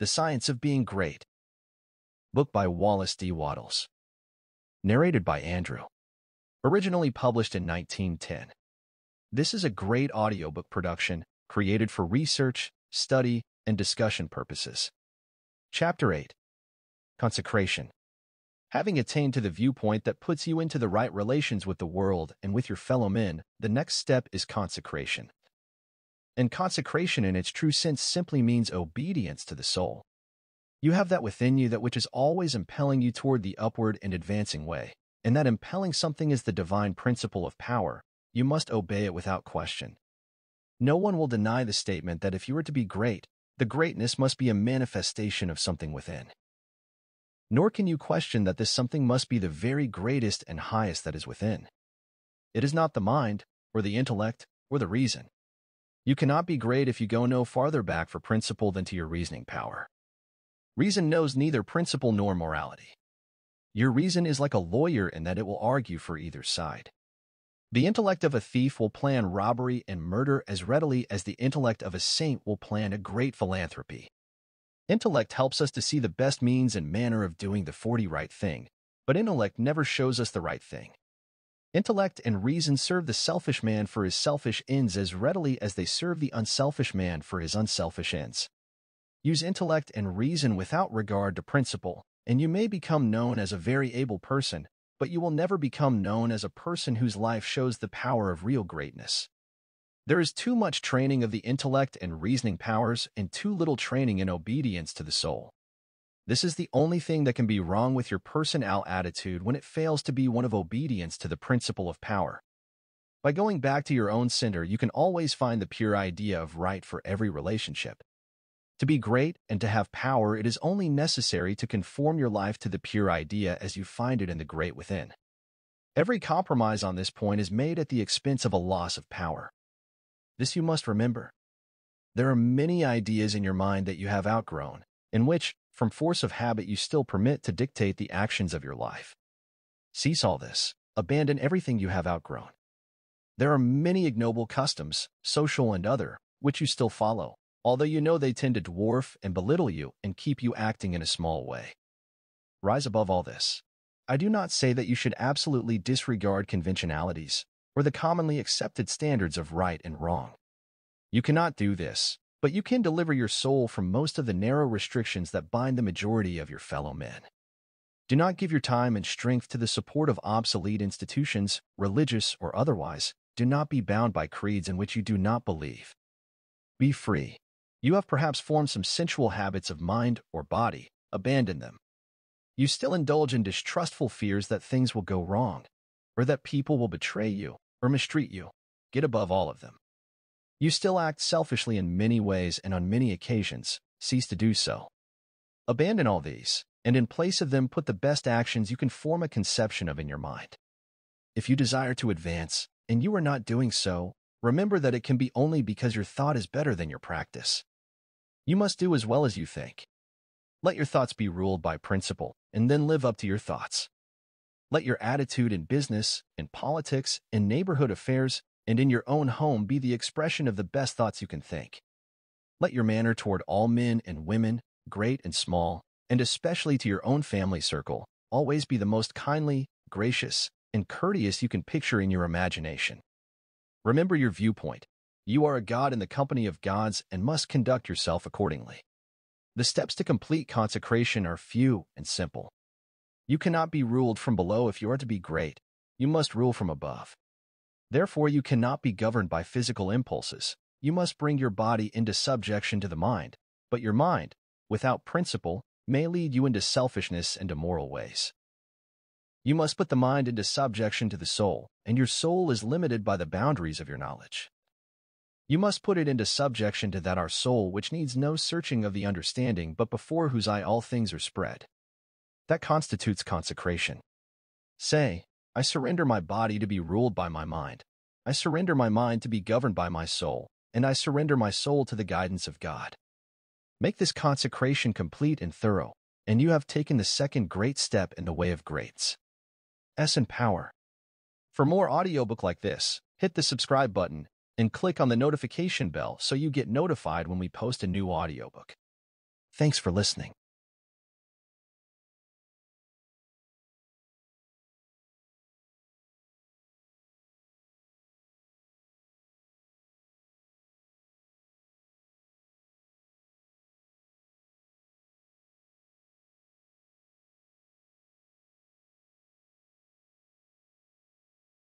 The Science of Being Great. Book by Wallace D. Wattles. Narrated by Andrew. Originally published in 1910. This is a great audiobook production created for research, study, and discussion purposes. Chapter 8 Consecration. Having attained to the viewpoint that puts you into the right relations with the world and with your fellow men, the next step is consecration. And consecration in its true sense simply means obedience to the soul. You have that within you that which is always impelling you toward the upward and advancing way, and that impelling something is the divine principle of power. You must obey it without question. No one will deny the statement that if you are to be great, the greatness must be a manifestation of something within. Nor can you question that this something must be the very greatest and highest that is within. It is not the mind, or the intellect, or the reason. You cannot be great if you go no farther back for principle than to your reasoning power. Reason knows neither principle nor morality. Your reason is like a lawyer in that it will argue for either side. The intellect of a thief will plan robbery and murder as readily as the intellect of a saint will plan a great philanthropy. Intellect helps us to see the best means and manner of doing the 40 right thing, but intellect never shows us the right thing. Intellect and reason serve the selfish man for his selfish ends as readily as they serve the unselfish man for his unselfish ends. Use intellect and reason without regard to principle, and you may become known as a very able person, but you will never become known as a person whose life shows the power of real greatness. There is too much training of the intellect and reasoning powers and too little training in obedience to the soul. This is the only thing that can be wrong with your personal attitude when it fails to be one of obedience to the principle of power. By going back to your own center, you can always find the pure idea of right for every relationship. To be great and to have power, it is only necessary to conform your life to the pure idea as you find it in the great within. Every compromise on this point is made at the expense of a loss of power. This you must remember. There are many ideas in your mind that you have outgrown, in which, from force of habit you still permit to dictate the actions of your life. Cease all this. Abandon everything you have outgrown. There are many ignoble customs, social and other, which you still follow, although you know they tend to dwarf and belittle you and keep you acting in a small way. Rise above all this. I do not say that you should absolutely disregard conventionalities or the commonly accepted standards of right and wrong. You cannot do this, but you can deliver your soul from most of the narrow restrictions that bind the majority of your fellow men. Do not give your time and strength to the support of obsolete institutions, religious or otherwise. Do not be bound by creeds in which you do not believe. Be free. You have perhaps formed some sensual habits of mind or body. Abandon them. You still indulge in distrustful fears that things will go wrong, or that people will betray you or mistreat you. Get above all of them. You still act selfishly in many ways and on many occasions. Cease to do so. Abandon all these, and in place of them put the best actions you can form a conception of in your mind. If you desire to advance, and you are not doing so, remember that it can be only because your thought is better than your practice. You must do as well as you think. Let your thoughts be ruled by principle, and then live up to your thoughts. Let your attitude in business, in politics, in neighborhood affairs, and in your own home be the expression of the best thoughts you can think. Let your manner toward all men and women, great and small, and especially to your own family circle, always be the most kindly, gracious, and courteous you can picture in your imagination. Remember your viewpoint. You are a god in the company of gods and must conduct yourself accordingly. The steps to complete consecration are few and simple. You cannot be ruled from below if you are to be great. You must rule from above. Therefore, you cannot be governed by physical impulses. You must bring your body into subjection to the mind, but your mind, without principle, may lead you into selfishness and immoral ways. You must put the mind into subjection to the soul, and your soul is limited by the boundaries of your knowledge. You must put it into subjection to that Oversoul which needs no searching of the understanding, but before whose eye all things are spread. That constitutes consecration. Say, I surrender my body to be ruled by my mind. I surrender my mind to be governed by my soul, and I surrender my soul to the guidance of God. Make this consecration complete and thorough, and you have taken the second great step in the way of greats. S and Power. For more audiobook like this, hit the subscribe button and click on the notification bell so you get notified when we post a new audiobook. Thanks for listening.